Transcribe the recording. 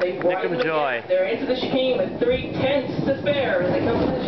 They Nick and Joy. They're into the chicane with three tenths to spare as they come to the.